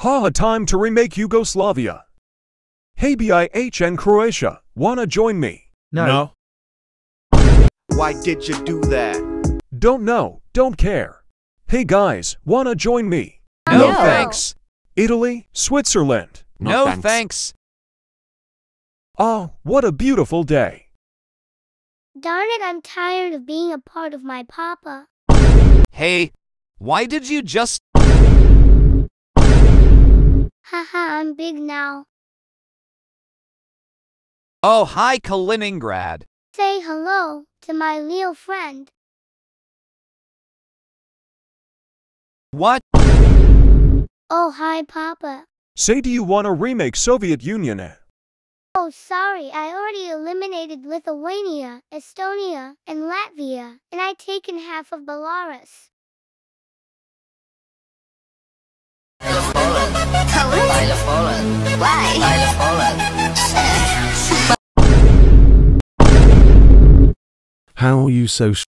Haha, time to remake Yugoslavia. Hey BIH and Croatia, wanna join me? No. no. Why did you do that? Don't know, don't care. Hey guys, wanna join me? No, No. thanks. Italy, Switzerland. No, thanks. thanks. Ah, what a beautiful day. Darn it, I'm tired of being a part of my papa. Hey, why did you just. Haha, I'm big now. Oh, hi, Kaliningrad. Say hello to my Leo friend. What? Oh, hi, Papa. Say, do you wanna remake Soviet Union? Oh, sorry, I already eliminated Lithuania, Estonia, and Latvia, and I taken half of Belarus. I love Poland. Why? I love Poland. How are you so s-